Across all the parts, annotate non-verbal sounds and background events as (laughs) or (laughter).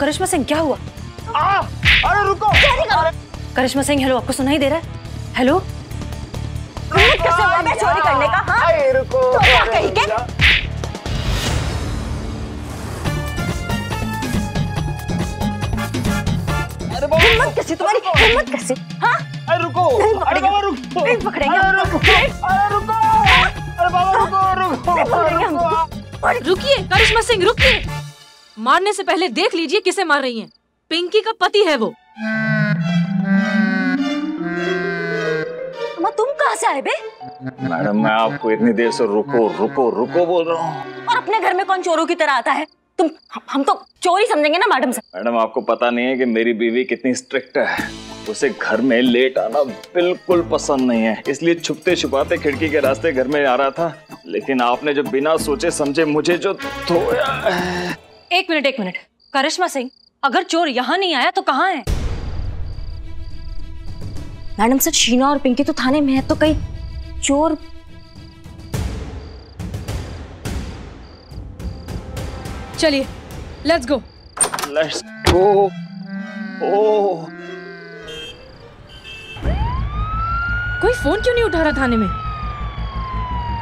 करिश्मा सिंह क्या हुआ? आ, अरे रुको। करिश्मा सिंह हेलो आपको सुनाई दे रहा है? हेलो? हिम्मत (laughs) कैसे मैं चोरी करने का हाँ? रुको। तो क्या कही के हिम्मत कैसे तुम्हारी? हिम्मत कैसे? हाँ? अरे रुको। अरे बाबा रुको। नहीं पकड़ेंगे। अरे रुको। अरे रुको। अरे बाबा रुको रुको। रुको। रुकिए करिश्मा सिंह रुकिए। मारने से पहले देख लीजिए किसे मार रही हैं। पिंकी का पति है वो। अम्मा तुम कहाँ से आए बे? मैडम मैं आपको इतनी देर से रुको रुको रुको बोल रहा हूँ। और अपने घर में कौन चोरों की तरह आता है? तुम हम, तो चोरी समझेंगे ना मैडम से। मैडम आपको पता नहीं है कि मेरी बीवी कितनी स्ट्रिक्ट है। उसे घर में लेट आना बिल्कुल पसंद नहीं है। इसलिए छुपते छुपाते खिड़की के रास्ते घर में आ रहा था। लेकिन आपने जो बिना सोचे समझे मुझे जो धोया एक मिनट एक मिनट। करिश्मा सिंह अगर चोर यहाँ नहीं आया तो कहाँ है? मैडम सर शीना और पिंकी तो थाने में है तो कहीं चोर चलिए लेट्स गो लेट्स गो ओह कोई फ़ोन क्यों नहीं उठा रहा थाने में?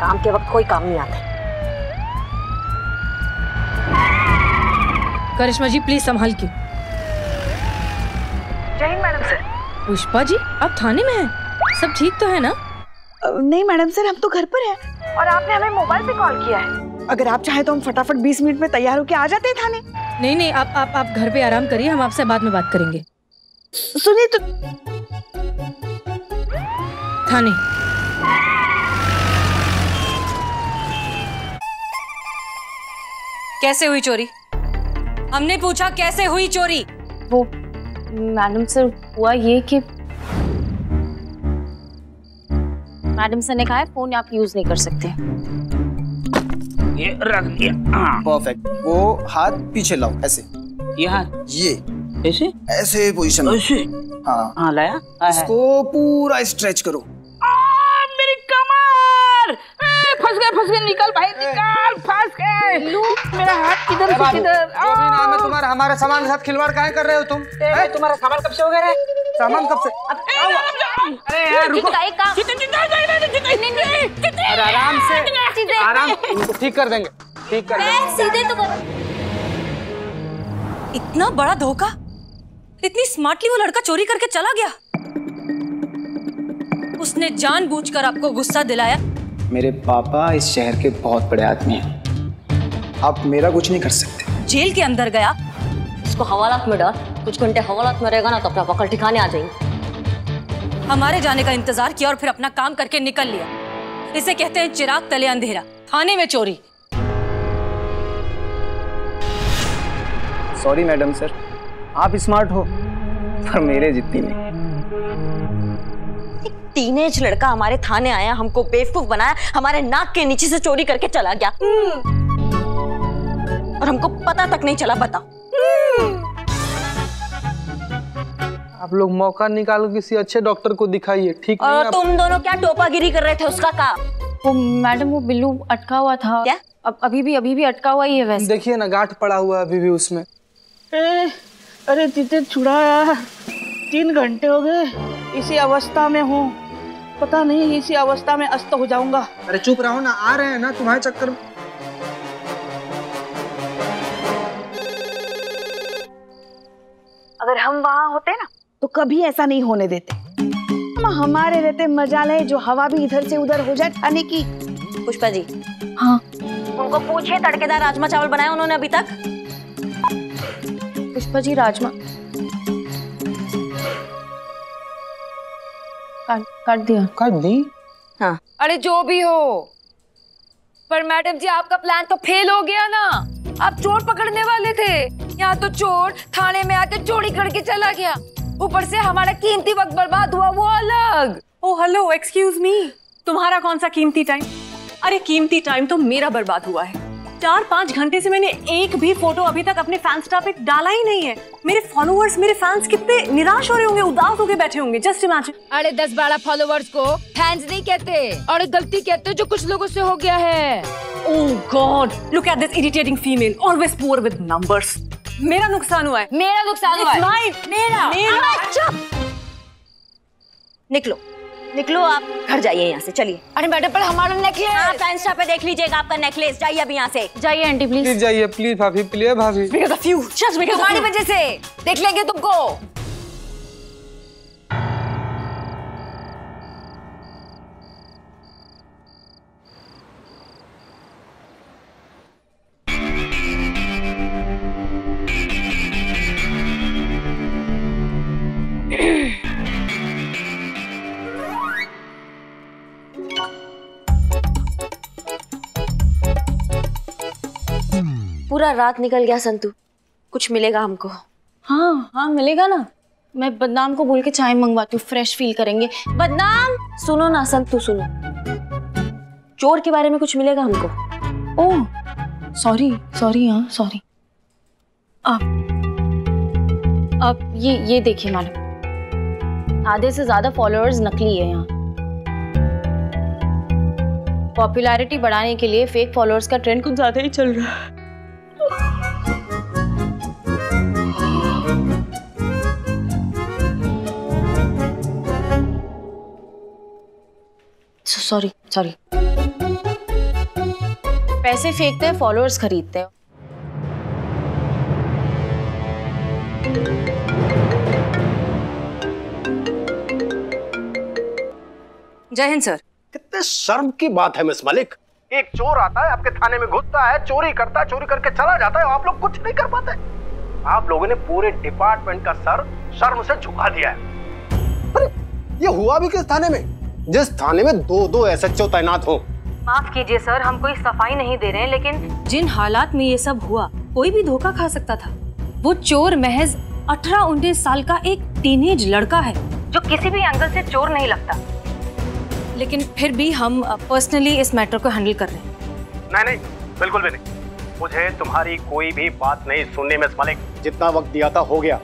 काम के वक्त कोई काम नहीं आता करिश्मा जी प्लीज़ संभाल के। Madam sir. पुष्पा जी आप थाने में हैं? सब ठीक तो है ना? नहीं मैडम सर हम तो घर पर हैं। और आपने हमें मोबाइल पे कॉल किया है। अगर आप चाहे तो हम फटाफट 20 मिनट में तैयार होकर आ जाते हैं थाने। नहीं नहीं आप आप आप घर पे आराम करिए हम आपसे बाद में बात करेंगे। सुनिए तो थाने। कैसे हुई चोरी? हमने पूछा कैसे हुई चोरी? वो मैडम सर हुआ ये कि मैडम सर ने कहा है फ़ोन आप यूज़ नहीं कर सकते। ये रख दिया। हाँ। परफेक्ट वो हाथ पीछे लाओ ऐसे। यहाँ ये। ऐसे? ऐसे पोजीशन ऐसे? हाँ। हाँ लाया। हाँ, इसको पूरा स्ट्रेच करो आ, मेरी कमर आ, फंस गए फंस गए निकल भाई निकल फंस गए मेरा हाथ किधर से किधर? जो भी नाम है तुम्हारा हमारे सामान के साथ खिलवाड़ काहे कर रहे हो तुम? ए, तुम्हारा सामान कब से हो गया रे? सामान कब से? अरे यार रुको। का एक काम। अरे आराम से आराम ठीक कर देंगे ठीक कर देंगे। सीधे तो इतना बड़ा धोखा? इतनी स्मार्टली वो लड़का चोरी करके चला गया? उसने जानबूझकर आपको गुस्सा दिलाया। मेरे पापा इस शहर के बहुत बड़े आदमी हैं। आप मेरा कुछ नहीं कर सकते। जेल के अंदर गया? इसको हवालात में डाल। कुछ घंटे हवालात में रहेगा ना तो अपना पकड़ ठिकाने आ जाएँगे। हमारे जाने का इंतज़ार किया और फिर अपना काम करके निकल लिया। इसे कहते हैं चिराग तले अंधेरा। थाने में चोरी। सॉरी मैडम सर आप स्मार्ट हो पर मेरे जितनी नहीं। टीनेज लड़का हमारे थाने आया हमको बेवकूफ़ बनाया हमारे नाक के नीचे से चोरी करके चला गया। और हमको पता तक नहीं चला बताओ। आप लोग मौका निकालो किसी अच्छे डॉक्टर को दिखाइए ठीक नहीं आप? तुम दोनों क्या टोपागिरी कर रहे थे उसका का? वो मैडम वो बिल्लू अटका हुआ था। क्या? अब अभी भी अभी भी अटका हुआ ही है वैसे। देखिए ना गांठ पड़ा हुआ है अभी भी उसमें। ए, अरे तीते छुड़ाया तीन घंटे हो गए इसी अवस्था में हूँ। पता नहीं इसी अवस्था में अस्त हो जाऊँगा। अरे चुप रहो ना आ रहे हैं ना तुम्हारे चक्कर में। अगर हम वहाँ होते ना तो कभी ऐसा नहीं होने देते। हम हमारे रहते मज़ा ले जो हवा भी इधर से उधर हो जाए खाने की। पुष्पा जी। हाँ। उनको पूछे तड़केदार राजमा चावल बनाए उन्होंने अभी तक। पुष्पा जी राजमा। काट काट दिया। कर दी? हाँ। अरे जो भी हो। पर मैडम जी आपका प्लान तो फेल हो गया ना। आप चोर पकड़ने वाले थे। यहाँ तो चोर थाने में आके चोरी करके चला गया। ऊपर से हमारा कीमती वक्त बर्बाद हुआ वो अलग। ओ हेलो एक्सक्यूज मी तुम्हारा कौन सा कीमती टाइम अरे कीमती टाइम तो मेरा बर्बाद हुआ है। चार पाँच घंटे से मैंने एक भी फ़ोटो अभी तक अपने फैंस पे डाला ही नहीं है। मेरे फॉलोअर्स मेरे फैंस कितने निराश हो रहे होंगे उदास होके बैठे होंगे जस्ट इमेजिन अरे दस बारह फॉलोवर्स को फैंस नहीं कहते और गलती कहते जो कुछ लोगों से हो गया है। ओह god look at this irritating female always poor with numbers मेरा नुकसान हुआ है। मेरा नुकसान हुआ है. मेरा। मेरा। निकलो। निकलो आप। घर जाइए यहाँ से चलिए। अरे मैडम पर हमारा आप नेकलेस इंस्टा पे देख लीजिएगा आपका नेकलेस जाइए अभी यहाँ से। जाइए आंटी प्लीज़ प्लीज़ जाइए प्लीज़ भाभी प्लीज़ भाभी। Because of you just because of तुम्हारी वजह से। देख लेंगे तुमको। रात निकल गया, संतू। कुछ मिलेगा हमको। हाँ हाँ मिलेगा ना। मैं बदनाम को बोल के चाय मंगवाती हूँ फ्रेश फील करेंगे। बदनाम! सुनो ना, संतू, सुनो। चोर के बारे में कुछ मिलेगा हमको? ओह सॉरी सॉरी हाँ सॉरी आप आप ये ये देखिए मैडम आधे से ज़्यादा फॉलोअर्स नकली है यहाँ। पॉपुलैरिटी बढ़ाने के लिए फेक फॉलोअर्स का ट्रेंड कुछ ज़्यादा ही चल रहा है। सॉरी सॉरी पैसे फेंकते हैं फॉलोअर्स खरीदते हैं। जय हिंद सर। कितने शर्म की बात है मिस मलिक। एक चोर आता है आपके थाने में घुसता है चोरी करता है चोरी करके चला जाता है आप लोग कुछ नहीं कर पाते। आप लोगों ने पूरे डिपार्टमेंट का सर शर्म से झुका दिया है। अरे ये हुआ भी किस थाने में? जिस थाने में दो दो एसएचओ तैनात हो। माफ़ कीजिए सर हम कोई सफ़ाई नहीं दे रहे हैं लेकिन जिन हालात में ये सब हुआ कोई भी धोखा खा सकता था। वो चोर महज अठारह उन्नीस साल का एक टीनेज लड़का है जो किसी भी एंगल से चोर नहीं लगता। लेकिन फिर भी हम पर्सनली इस मैटर को हैंडल कर रहे हैं। नहीं नहीं बिल्कुल भी नहीं। मुझे तुम्हारी कोई भी बात नहीं सुनने में मलिक जितना वक्त दिया था हो गया।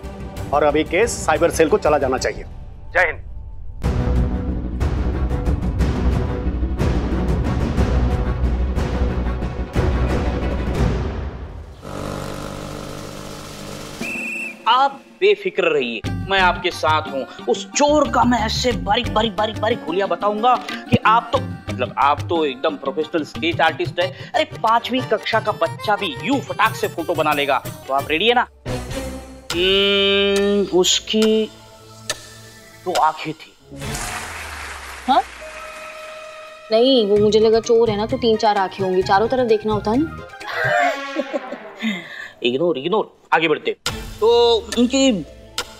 और अभी केस साइबर सेल को चला जाना चाहिए। जय हिंद। बेफिक्र रहिए। मैं आपके साथ हूँ। उस चोर का मैं ऐसे बारीक बारीक बारीक बारीक खुलिया बताऊँगा कि आप तो मतलब आप तो एकदम प्रोफेशनल स्केच आर्टिस्ट है। अरे पांचवी कक्षा का बच्चा भी यूँ फटाक से फ़ोटो बना लेगा। तो आप रेडी है ना? हम्म, उसकी दो आँखें थी। हाँ? नहीं वो मुझे लगा चोर है ना तो तीन चार आँखें होंगी। चारों तरफ़ देखना होता है ना? (laughs) इग्नोर इग्नोर आगे बढ़ते तो उनकी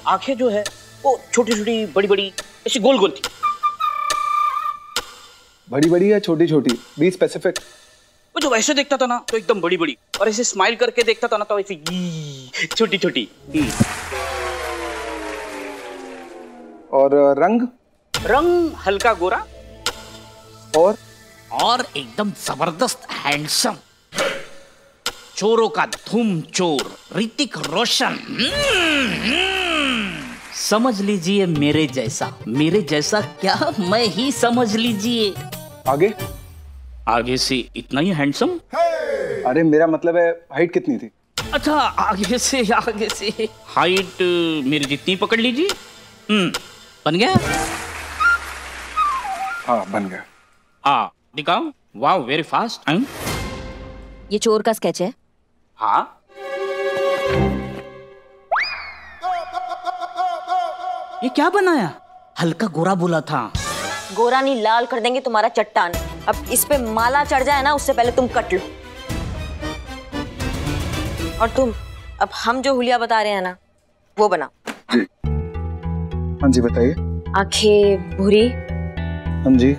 आँखें जो है वो छोटी छोटी बड़ी बड़ी ऐसी गोल गोल थी। बड़ी बड़ी या छोटी छोटी बी स्पेसिफिक वो जो वैसे देखता था ना तो एकदम बड़ी बड़ी और ऐसे स्माइल करके देखता था ना तो ऐसे छोटी छोटी और रंग? रंग हल्का गोरा। और? और एकदम ज़बरदस्त हैंडसम चोरों का धूम चोर ऋतिक रोशन। समझ लीजिए मेरे जैसा। मेरे जैसा क्या मैं ही समझ लीजिए। आगे? आगे से इतना ही हैंडसम अरे मेरा मतलब है हाइट कितनी थी? अच्छा आगे से आगे से। हाइट मेरी जितनी पकड़ लीजिए। हम्म बन गया? हाँ बन गया। हाँ दिखाओ वाह वेरी फास्ट ये चोर का स्केच है। हाँ? ये क्या बनाया? हल्का गोरा बोला था। गोरा नहीं लाल कर देंगे तुम्हारा चट्टान। अब इस पे माला चढ़ जाए ना उससे पहले तुम कट लो। और तुम अब हम जो हुलिया बता रहे हैं ना वो बना। हाँ जी बताइए। आँखें भूरी। हाँ जी।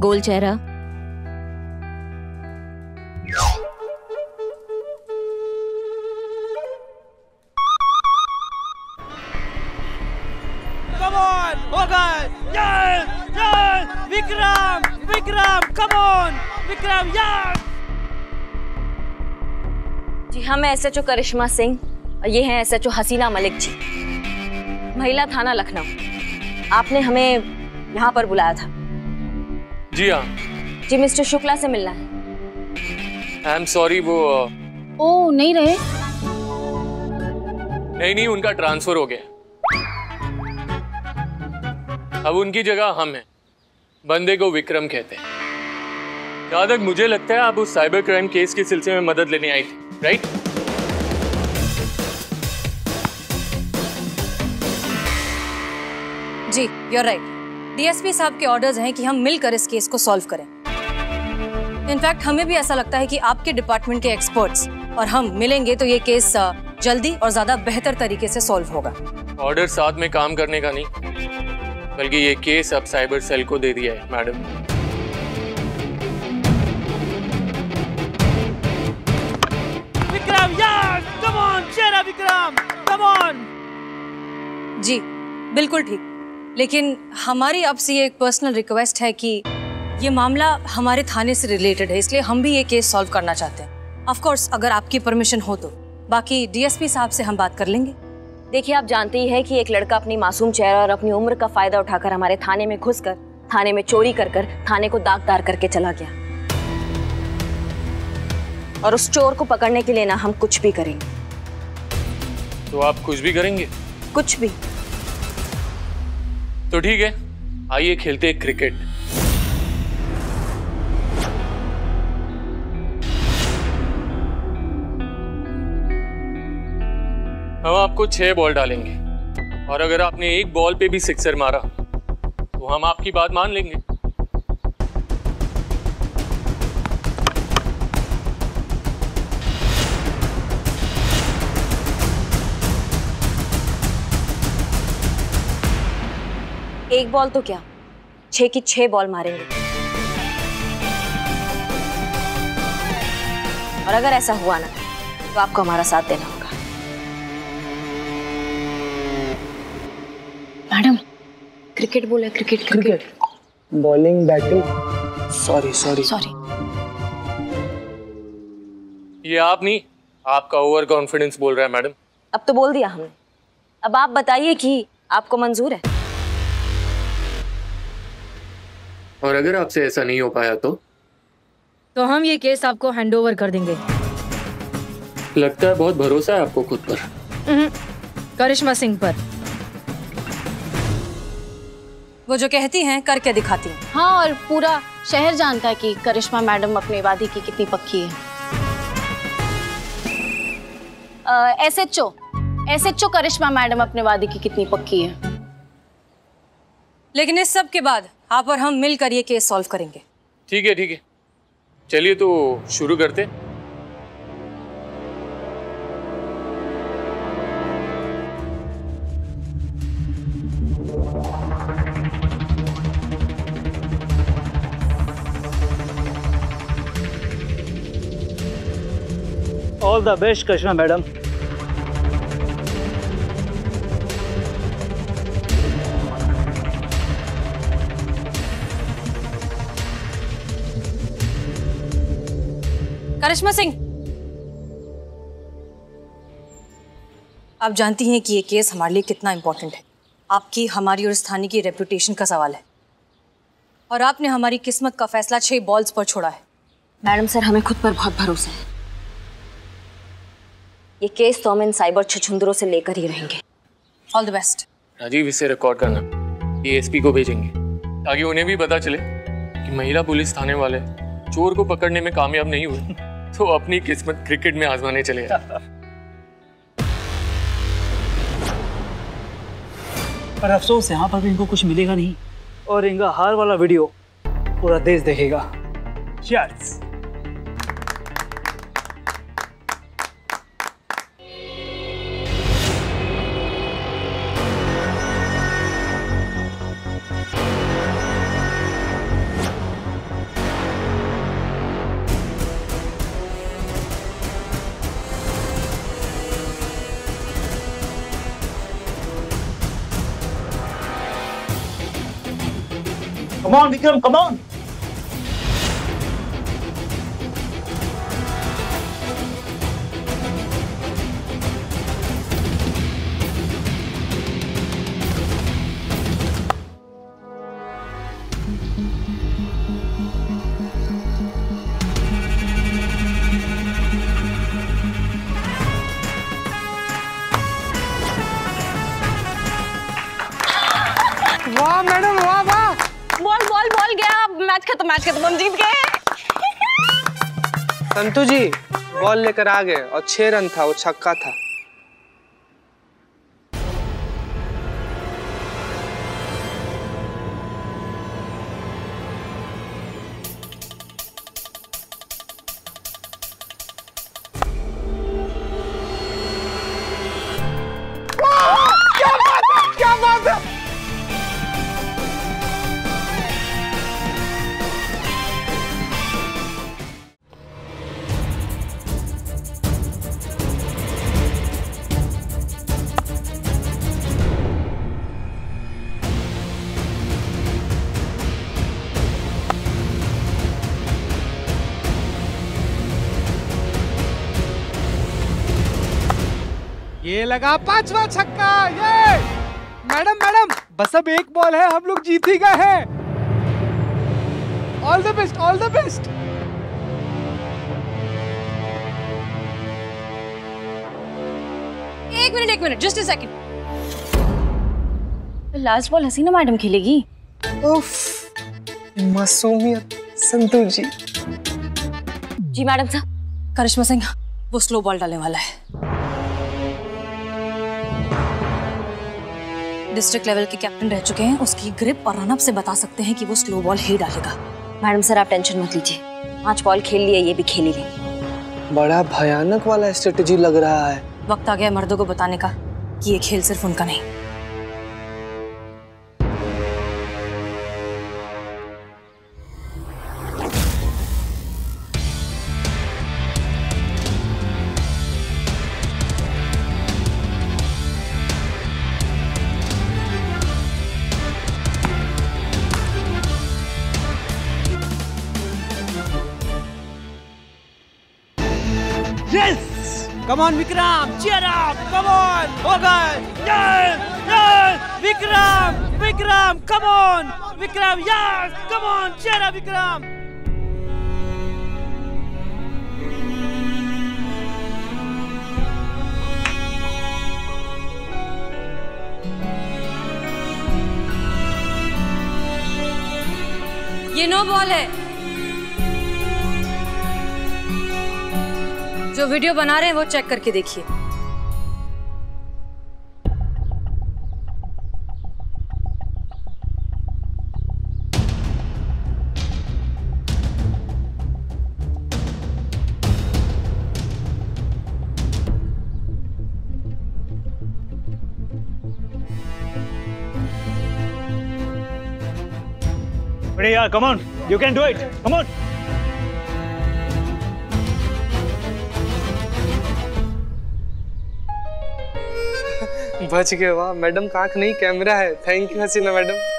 गोल चेहरा। Yes! Yes! Vikram! Vikram! Come on! Vikram yes जी हाँ मैं S H O Karishma Singh और ये हैं S H O Hasina Malik ji महिला थाना लखनऊ आपने हमें यहाँ पर बुलाया था जी हाँ जी मिस्टर शुक्ला से मिलना है आई एम सॉरी वो ओ नहीं रहे नहीं नहीं उनका ट्रांसफ़र हो गया अब उनकी जगह हम हैं। बंदे को विक्रम कहते हैं। जहाँ तक मुझे लगता है आप उस साइबर क्राइम केस के सिलसिले में मदद लेने आई थी राइट जी यू राइट डीएसपी साहब के ऑर्डर्स हैं कि हम मिलकर इस केस को सॉल्व करें। इनफैक्ट हमें भी ऐसा लगता है कि आपके डिपार्टमेंट के एक्सपर्ट्स और हम मिलेंगे तो ये केस जल्दी और ज़्यादा बेहतर तरीके से सॉल्व होगा। ऑर्डर साथ में काम करने का नहीं बल्कि ये केस अब साइबर सेल को दे दिया है madam. Vikram come on Shera Vikram come on जी बिल्कुल ठीक। लेकिन हमारी आपसे ये एक पर्सनल रिक्वेस्ट है कि ये मामला हमारे थाने से रिलेटेड है इसलिए हम भी ये केस सॉल्व करना चाहते हैं। ऑफ़ कोर्स अगर आपकी परमिशन हो तो। बाकी डीएसपी साहब से हम बात कर लेंगे। देखिए आप जानते ही हैं कि एक लड़का अपनी मासूम चेहरा और अपनी उम्र का फ़ायदा उठाकर हमारे थाने में घुसकर थाने में चोरी कर कर थाने को दागदार करके चला गया। और उस चोर को पकड़ने के लिए ना हम कुछ भी करेंगे। तो आप कुछ भी करेंगे? कुछ भी। तो ठीक है आइए खेलते क्रिकेट। आपको छह बॉल डालेंगे। और अगर आपने एक बॉल पे भी सिक्सर मारा तो हम आपकी बात मान लेंगे। एक बॉल तो क्या? छह की छह बॉल मारेंगे। और अगर ऐसा हुआ ना तो आपको हमारा साथ देना होगा। मैडम क्रिकेट बोले cricket cricket. Bowling batting. Sorry sorry sorry ये आप नहीं आपका ओवर कॉन्फिडेंस बोल रहा है मैडम। अब तो बोल दिया हमने। अब आप बताइए कि आपको मंजूर है। और अगर आपसे ऐसा नहीं हो पाया तो? तो हम ये केस आपको हैंड ओवर कर देंगे। लगता है बहुत भरोसा है आपको खुद पर। करिश्मा सिंह पर। वो जो कहती हैं करके दिखाती हैं। हाँ और पूरा शहर जानता है कि करिश्मा मैडम अपने वादी की कितनी पक्की है। S H O S H O Karishma madam अपने वादी की कितनी पक्की है। लेकिन इस सब के बाद आप और हम मिलकर ये केस सॉल्व करेंगे। ठीक है ठीक है। चलिए तो शुरू करते all the best Karishma madam Karishma Singh आप जानती हैं कि ये केस हमारे लिए कितना इम्पोर्टेंट है। आपकी हमारी और इस थाने की रेपुटेशन का सवाल है। और आपने हमारी किस्मत का फैसला छह बॉल्स पर छोड़ा है। मैडम सर हमें खुद पर बहुत भरोसा है। ये केस तो हम इन साइबर छछुंदरों से लेकर ही रहेंगे। ऑल द बेस्ट राजीव इसे रिकॉर्ड करना। एएसपी को भेजेंगे। ताकि उन्हें भी पता चले कि महिला पुलिस थाने वाले चोर को पकड़ने में कामयाब नहीं हुए तो अपनी किस्मत क्रिकेट में आजमाने चले। पर अफसोस यहाँ पर भी इनको कुछ मिलेगा नहीं। और इनका हार वाला वीडियो पूरा देश देखेगा। Yes on, come on. खत्म मैच खत्म, हम जीत गए। संतू जी बॉल लेकर आ गए और छह रन था, वो छक्का था। लगा पांचवा छक्का ये! मैडम मैडम बस अब एक बॉल है हम लोग जीत ही गए हैं। All the best all the best एक मिनट एक minute just a second last ball Hasina madam खेलेगी? उफ मासूमियत संतू जी जी मैडम साहब करिश्मा सिंह वो स्लो बॉल डालने वाला है। डिस्ट्रिक्ट लेवल के कैप्टन रह चुके हैं उसकी ग्रिप और रनअप से बता सकते हैं कि वो स्लो बॉल ही डालेगा। मैडम सर आप टेंशन मत लीजिए। पाँच बॉल खेल लिए ये भी खेली लेंगे। बड़ा भयानक वाला स्ट्रेटेजी लग रहा है। वक्त आ गया मर्दों को बताने का कि ये खेल सिर्फ़ उनका नहीं। Come on, Vikram! Cheer up! Come on! Oh God! Yes! Yes! Vikram! Vikram! Come on! Vikram! Yes! Come on! Cheer up, Vikram! ये नो बॉल है जो वीडियो बना रहे हैं वो चेक करके देखिए yeah, come on. You can do it. Come on. बच गए वाह मैडम का नहीं कैमरा है। Thank you Hasina madam.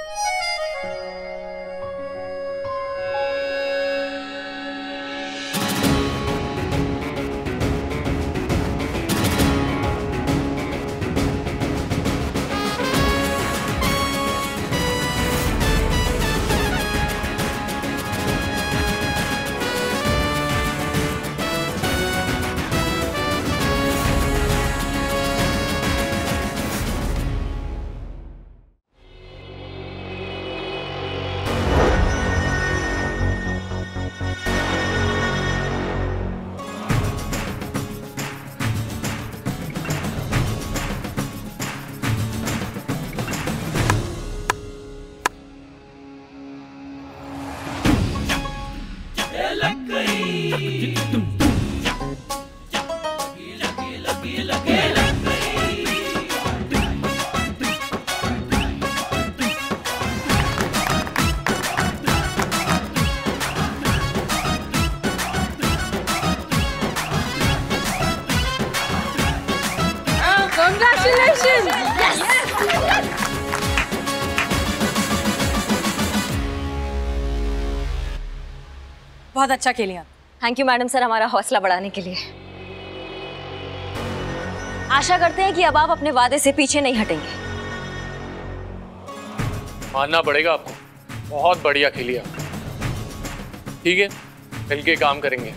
Congratulations! बहुत अच्छा खेली आप। थैंक यू मैडम सर हमारा हौसला बढ़ाने के लिए। आशा करते हैं कि अब आप अपने वादे से पीछे नहीं हटेंगे। मानना पड़ेगा आपको। बहुत बढ़िया खेली आप। ठीक है मिलके काम करेंगे।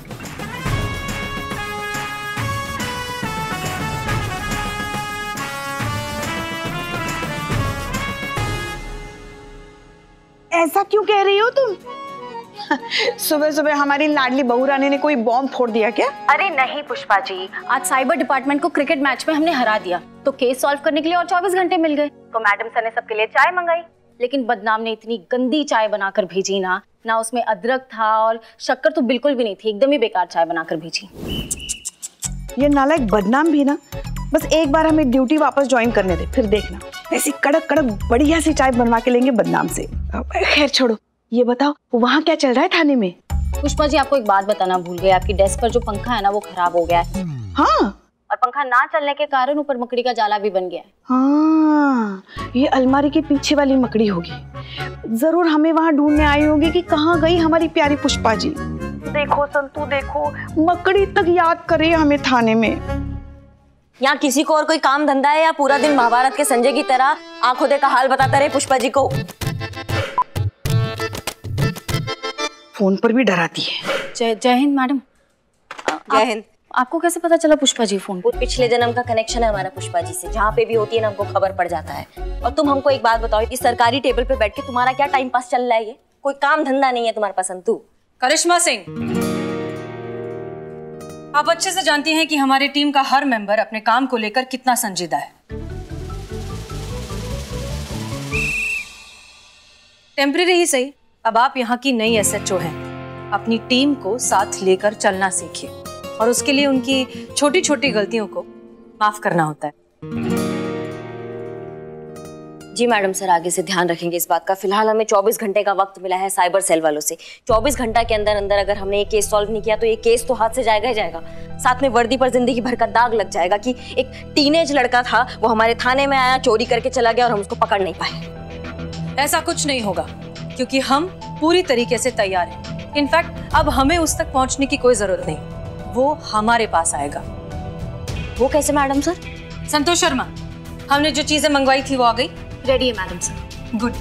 ऐसा क्यों कह रही हो तुम? (laughs) सुबह सुबह हमारी लाडली बहू रानी ने कोई बॉम्ब फोड़ दिया क्या? अरे नहीं पुष्पा जी। आज साइबर डिपार्टमेंट को क्रिकेट मैच में हमने हरा दिया। तो केस सॉल्व करने के लिए और 24 घंटे मिल गए। तो मैडम सर ने सबके लिए चाय मंगाई। लेकिन बदनाम ने इतनी गंदी चाय बनाकर भेजी ना ना उसमें अदरक था और शक्कर तो बिल्कुल भी नहीं थी। एकदम ही बेकार चाय बनाकर भेजी। ये नालायक बदनाम भी ना? बस एक बार हमें ड्यूटी वापस ज्वाइन करने दे फिर देखना। ऐसी कड़क कड़क बढ़िया सी चाय बनवा के लेंगे बदनाम से। खैर छोड़ो। ये बताओ वहाँ क्या चल रहा है थाने में? पुष्पा जी आपको एक बात बताना भूल गए आपकी डेस्क पर जो पंखा है ना वो खराब हो गया है। हाँ। और पंखा ना चलने के कारण ऊपर मकड़ी का जाला भी बन गया है। हाँ ये अलमारी के पीछे वाली मकड़ी होगी। ज़रूर हमें वहाँ ढूँढने आई होगी कि कहाँ गई हमारी प्यारी पुष्पा जी। देखो संतू देखो मकड़ी तक याद करे हमें थाने में। यहाँ किसी को और कोई काम धंधा है या पूरा दिन महाभारत के संजय की तरह आँखों देखा हाल बताता रहे पुष्पा जी को? फ़ोन पर भी डराती है। जय जय हिंद मैडम। जय हिंद। आपको कैसे पता चला पुष्पा जी फ़ोन वो पिछले जन्म का कनेक्शन है हमारा पुष्पा जी से। जहाँ पे भी होती है ना हमको खबर पड़ जाता है। और तुम हमको एक बात बताओ इस सरकारी टेबल पे बैठ के तुम्हारा क्या टाइम पास चल रहा है ये? कोई काम धंधा नहीं है तुम्हारे पास तू। करिश्मा सिंह आप अच्छे से जानती हैं कि हमारी टीम का हर मेंबर अपने काम को लेकर कितना संजीदा है। टेम्परेरी ही सही। अब आप यहाँ की नई एसएचओ हैं। अपनी टीम को साथ लेकर चलना सीखिए। और उसके लिए उनकी छोटी छोटी गलतियों को माफ़ करना होता है। जी मैडम सर आगे से ध्यान रखेंगे इस बात का। फ़िलहाल हमें 24 घंटे का वक्त मिला है साइबर सेल वालों से। 24 घंटा के अंदर अंदर अगर हमने ये केस सॉल्व नहीं किया तो ये केस तो हाथ से जाएगा ही जाएगा। साथ में वर्दी पर ज़िंदगी भर का दाग लग जाएगा कि एक टीनेज लड़का था वो हमारे थाने में आया चोरी करके चला गया और हम उसको पकड़ नहीं पाए। ऐसा कुछ नहीं होगा। क्योंकि हम पूरी तरीके से तैयार हैं। इनफैक्ट अब हमें उस तक पहुँचने की कोई ज़रूरत नहीं। वो हमारे पास आएगा। वो कैसे मैडम सर? संतोष शर्मा हमने जो चीज़ें मंगवाई थी वो आ गई। रेडी है मैडम सर। गुड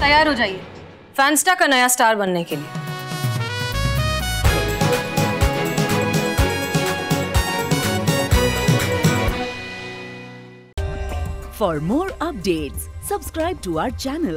तैयार हो जाइए। फैंस्टा का नया स्टार बनने के लिए। For more updates, subscribe to our channel,